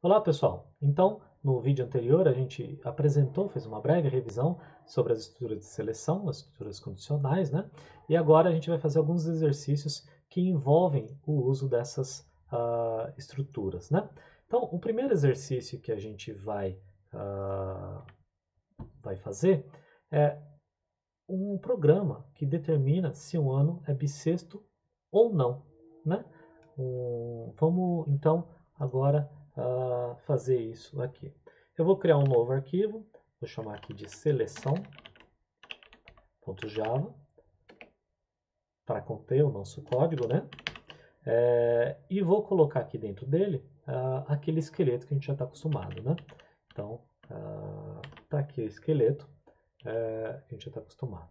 Olá pessoal, então no vídeo anterior a gente apresentou, fez uma breve revisão sobre as estruturas de seleção, as estruturas condicionais, né? E agora a gente vai fazer alguns exercícios que envolvem o uso dessas uh, estruturas, né? Então o primeiro exercício que a gente vai, uh, vai fazer é um programa que determina se um ano é bissexto ou não, né? Um, vamos então agora uh, fazer isso aqui. Eu vou criar um novo arquivo, vou chamar aqui de seleção.java para conter o nosso código, né? É, e vou colocar aqui dentro dele uh, aquele esqueleto que a gente já está acostumado, né? Então, uh, aqui o esqueleto uh, que a gente já está acostumado.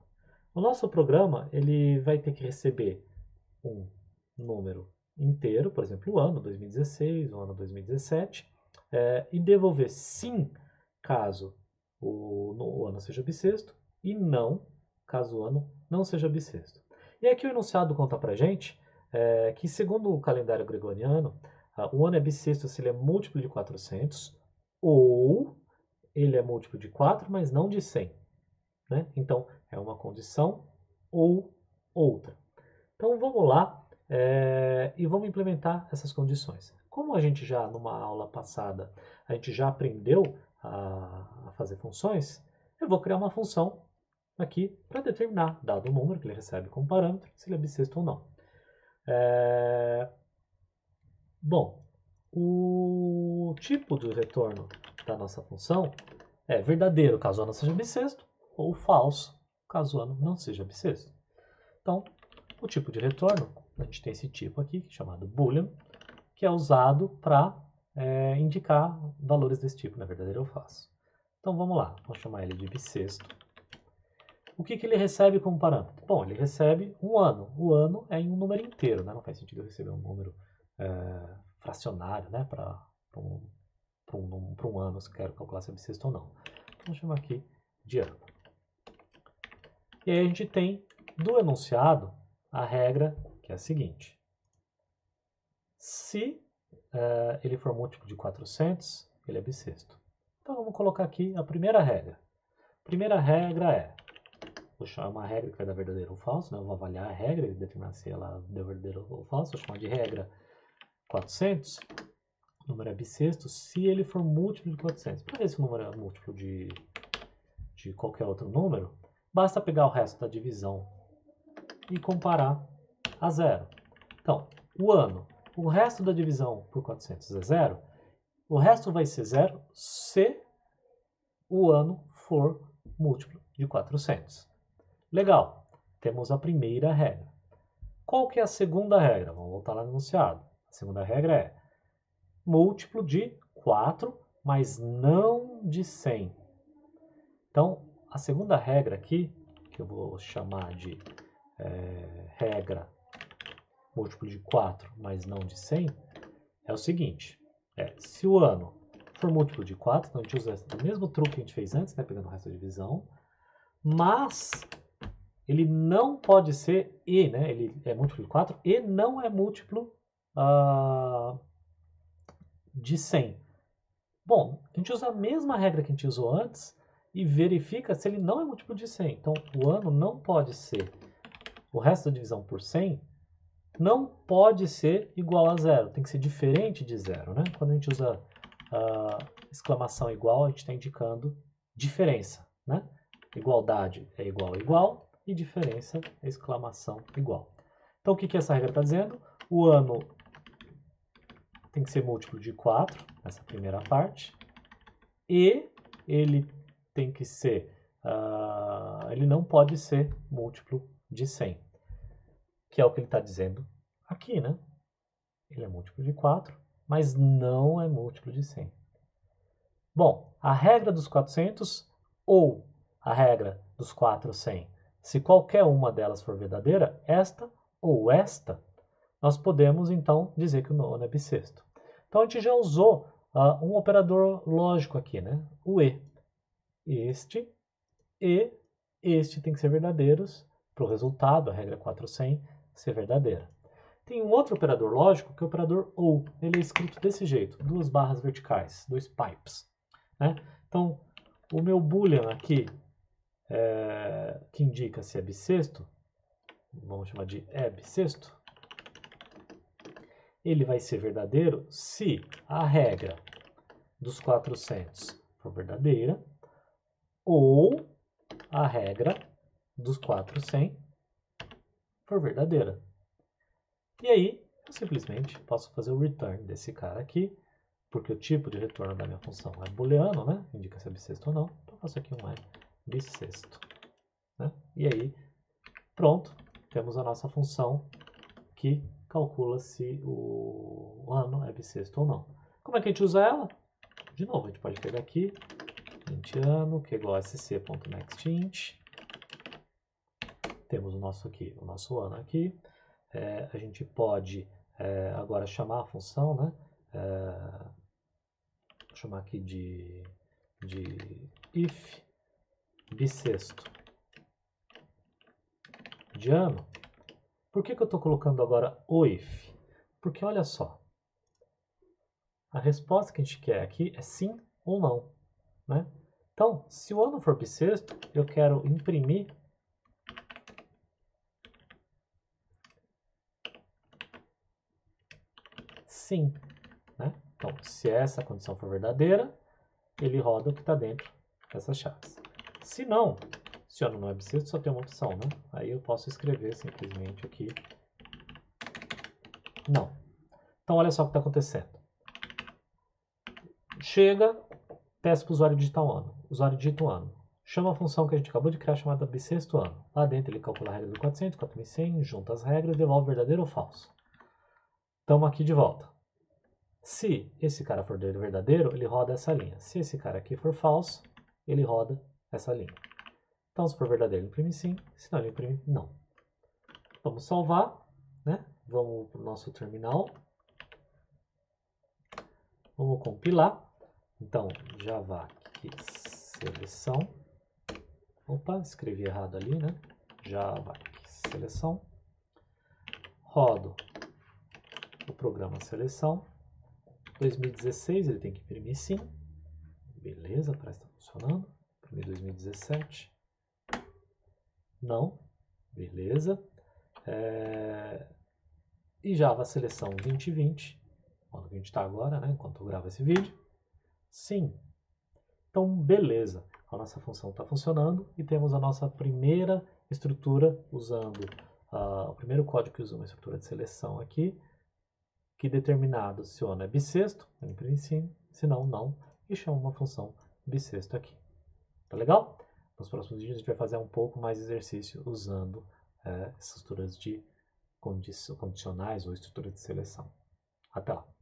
O nosso programa ele vai ter que receber um número inteiro, por exemplo, o ano 2016, o ano 2017, é, e devolver sim caso o, o, ano seja bissexto e não caso o ano não seja bissexto. E aqui o enunciado conta pra gente é, que, segundo o calendário gregoriano, o ano é bissexto se ele é múltiplo de 400 ou ele é múltiplo de 4, mas não de 100. Né? Então, é uma condição ou outra. Então, vamos lá é, e vamos implementar essas condições. Como a gente já, numa aula passada, a gente já aprendeu a, a fazer funções, eu vou criar uma função aqui para determinar, dado o número que ele recebe como parâmetro, se ele é bissexto ou não. É, bom, o tipo de retorno da nossa função é verdadeiro caso o ano seja bissexto ou falso caso o ano não seja bissexto. Então, o tipo de retorno a gente tem esse tipo aqui, chamado boolean, que é usado para é, indicar valores desse tipo, na verdadeiro ou falso. Então vamos lá, vou chamar ele de bissexto. O que, que ele recebe como parâmetro? Bom, ele recebe um ano. O ano é em um número inteiro, né? não faz sentido eu receber um número é, fracionário né? para um, um, um, ano, se quero calcular se é bissexto ou não. Então, vou chamar aqui de ano. E aí a gente tem do enunciado a regra que é a seguinte. Se uh, ele for múltiplo de 400, ele é bissexto. Então vamos colocar aqui a primeira regra. Primeira regra é, vou chamar uma regra que vai dar verdadeiro ou falso, né? eu vou avaliar a regra e determinar se ela deu verdadeiro ou falso, vou chamar de regra 400, o número é bissexto, se ele for múltiplo de 400. Para ver se o número é múltiplo de, de qualquer outro número, basta pegar o resto da divisão e comparar a zero. Então, o ano, o resto da divisão por 400 é zero, o resto vai ser zero se o ano for múltiplo de 400. Legal, temos a primeira regra. Qual que é a segunda regra? Vamos voltar lá no enunciado. A segunda regra é múltiplo de 4, mas não de 100. Então, a segunda regra aqui, que eu vou chamar de é, regra múltiplo de 4, mas não de 100, é o seguinte. É, se o ano for múltiplo de 4, então a gente usa o mesmo truque que a gente fez antes, né, pegando o resto da divisão, mas ele não pode ser e, né, ele é múltiplo de 4 e não é múltiplo uh, de 100. Bom, a gente usa a mesma regra que a gente usou antes e verifica se ele não é múltiplo de 100. Então, o ano não pode ser o resto da divisão por 100 não pode ser igual a zero, tem que ser diferente de zero. Né? Quando a gente usa uh, exclamação igual, a gente está indicando diferença. Né? Igualdade é igual a igual e diferença é exclamação igual. Então, o que, que essa regra está dizendo? O ano tem que ser múltiplo de 4, nessa primeira parte, e ele tem que ser, uh, ele não pode ser múltiplo de 100 que é o que ele está dizendo aqui, né? Ele é múltiplo de 4, mas não é múltiplo de 100. Bom, a regra dos 400 ou a regra dos 400, se qualquer uma delas for verdadeira, esta ou esta, nós podemos então dizer que o nono é bissexto. Então a gente já usou uh, um operador lógico aqui, né? O e. Este e este tem que ser verdadeiros para o resultado, a regra 400 ser verdadeira. Tem um outro operador lógico, que é o operador OU. Ele é escrito desse jeito, duas barras verticais, dois pipes. Né? Então, o meu boolean aqui, é, que indica se é bissexto, vamos chamar de é bissexto, ele vai ser verdadeiro se a regra dos 400 for verdadeira ou a regra dos 400 for verdadeira. E aí, eu simplesmente posso fazer o return desse cara aqui, porque o tipo de retorno da minha função é booleano, né? Indica se é bissexto ou não. Então, eu faço aqui um é bissexto. Né? E aí, pronto, temos a nossa função que calcula se o ano é bissexto ou não. Como é que a gente usa ela? De novo, a gente pode pegar aqui, int ano, que é igual a sc.nextInt. Temos o nosso aqui, o nosso ano aqui. É, a gente pode é, agora chamar a função, né? É, vou chamar aqui de, de if bissexto de ano. Por que, que eu estou colocando agora o if? Porque olha só, a resposta que a gente quer aqui é sim ou não. Né? Então, se o ano for bissexto, eu quero imprimir sim. Né? Então, se essa condição for verdadeira, ele roda o que está dentro dessas chaves. Se não, se ano não é bissexto, só tem uma opção, né? Aí eu posso escrever simplesmente aqui não. Então, olha só o que está acontecendo. Chega, peço para o usuário digitar o ano. O usuário digita o ano. Chama a função que a gente acabou de criar chamada bissexto ano. Lá dentro ele calcula a regra do 400, 4100, junta as regras devolve verdadeiro ou falso. Estamos aqui de volta. Se esse cara for verdadeiro, ele roda essa linha. Se esse cara aqui for falso, ele roda essa linha. Então, se for verdadeiro, ele imprime sim, se não, ele imprime não. Vamos salvar, né? Vamos para o nosso terminal. Vamos compilar. Então, java seleção. Opa, escrevi errado ali, né? Java seleção. Rodo o programa seleção. 2016 ele tem que imprimir sim. Beleza, parece que está funcionando. Imprimir 2017. Não. Beleza. É... E Java seleção 2020. Onde a gente está agora, né? Enquanto eu gravo esse vídeo. Sim. Então, beleza. A nossa função está funcionando e temos a nossa primeira estrutura usando uh, o primeiro código que usa uma estrutura de seleção aqui que determinado se o ano é bissexto, imprime sim, se não, não, e chama uma função bissexto aqui. Tá legal? Nos próximos vídeos a gente vai fazer um pouco mais de exercício usando é, estruturas de condicionais ou estrutura de seleção. Até lá!